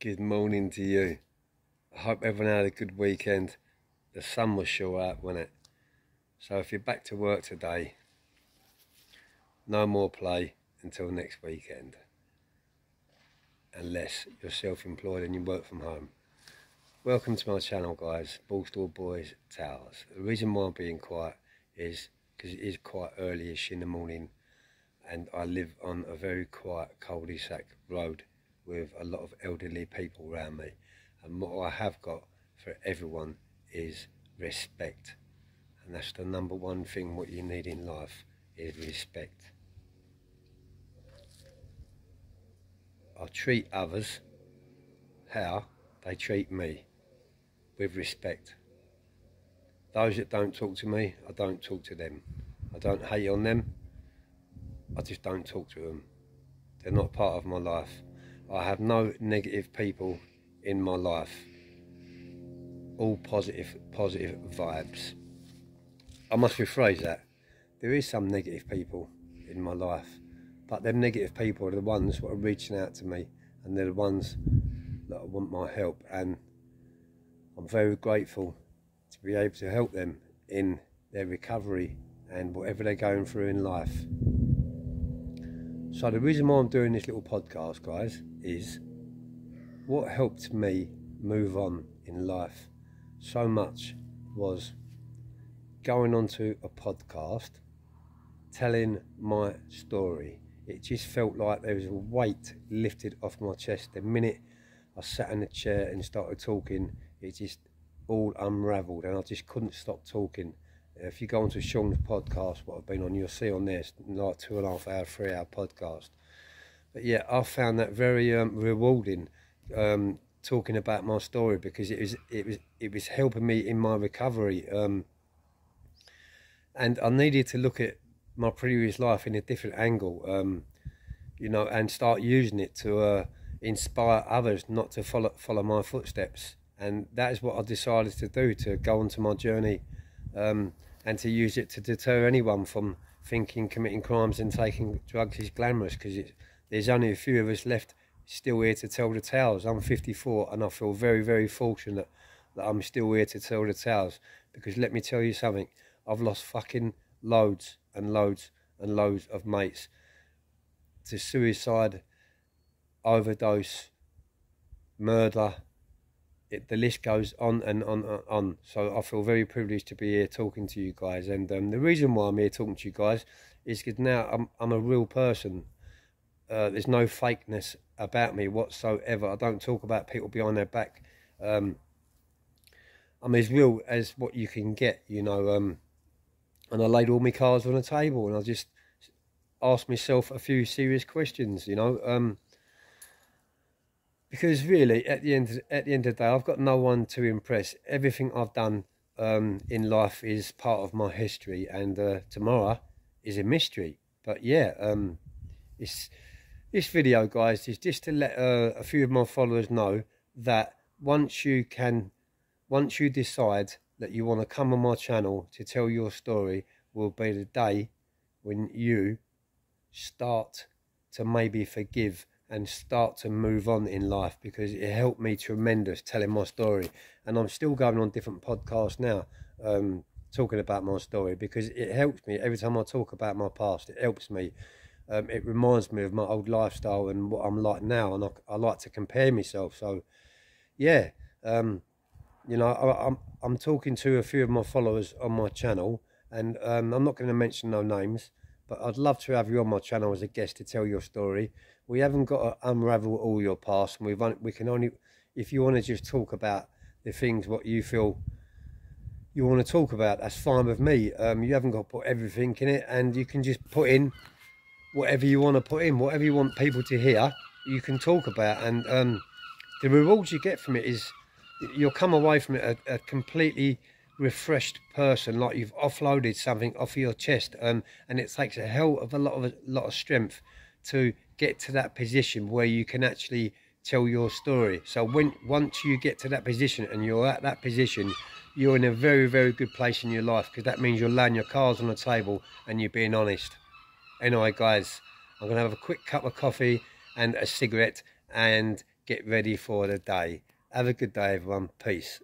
Good morning to you. I hope everyone had a good weekend. The sun was sure out, wasn't it? So if you're back to work today, no more play until next weekend. Unless you're self-employed and you work from home. Welcome to my channel guys, Ballstall Boys Towers. The reason why I'm being quiet is because it is quite early-ish in the morning and I live on a very quiet cul-de-sac road with a lot of elderly people around me. And what I have got for everyone is respect. And that's the number one thing what you need in life is respect. I treat others how they treat me with respect. Those that don't talk to me I don't talk to them. I don't hate on them I just don't talk to them. They're not part of my life I have no negative people in my life. All positive, positive vibes. I must rephrase that. There is some negative people in my life, but them negative people are the ones that are reaching out to me, and they're the ones that want my help. And I'm very grateful to be able to help them in their recovery and whatever they're going through in life. So the reason why I'm doing this little podcast, guys, is what helped me move on in life so much was going onto a podcast, telling my story. It just felt like there was a weight lifted off my chest. The minute I sat in a chair and started talking, it just all unravelled and I just couldn't stop talking if you go onto Sean's podcast, what I've been on, you'll see on there, it's like two and a half hour, three hour podcast. But yeah, I found that very um, rewarding, um, talking about my story because it was it was it was helping me in my recovery. Um, and I needed to look at my previous life in a different angle, um, you know, and start using it to uh, inspire others not to follow follow my footsteps. And that is what I decided to do to go onto my journey. Um, and to use it to deter anyone from thinking committing crimes and taking drugs is glamorous because there's only a few of us left still here to tell the tales. I'm 54 and I feel very, very fortunate that I'm still here to tell the tales because let me tell you something, I've lost fucking loads and loads and loads of mates to suicide, overdose, murder, it, the list goes on and on and on. So I feel very privileged to be here talking to you guys. And um, the reason why I'm here talking to you guys is because now I'm, I'm a real person. Uh, there's no fakeness about me whatsoever. I don't talk about people behind their back. Um, I'm as real as what you can get, you know. Um, and I laid all my cards on the table and I just asked myself a few serious questions, you know. Um, because really at the end at the end of the day i've got no one to impress. Everything i've done um, in life is part of my history and uh, tomorrow is a mystery. But yeah um, this this video guys is just to let uh, a few of my followers know that once you can once you decide that you want to come on my channel to tell your story will be the day when you start to maybe forgive and start to move on in life because it helped me tremendous telling my story. And i'm still going on different podcasts now um, talking about my story because it helps me. Every time i talk about my past it helps me. Um, it reminds me of my old lifestyle and what i'm like now and i, I like to compare myself. So yeah um, you know I, I'm, I'm talking to a few of my followers on my channel and um, i'm not going to mention no names but I'd love to have you on my channel as a guest to tell your story. We haven't got to unravel all your past, and we've we can only, if you want to just talk about the things what you feel you want to talk about, that's fine with me. Um, you haven't got to put everything in it, and you can just put in whatever you want to put in, whatever you want people to hear, you can talk about, and um, the rewards you get from it is you'll come away from it a, a completely refreshed person, like you've offloaded something off your chest, um, and it takes a hell of a lot of a lot of strength to get to that position where you can actually tell your story. So when once you get to that position and you're at that position, you're in a very very good place in your life because that means you're laying your cards on the table and you're being honest. Anyway, guys, I'm gonna have a quick cup of coffee and a cigarette and get ready for the day. Have a good day, everyone. Peace.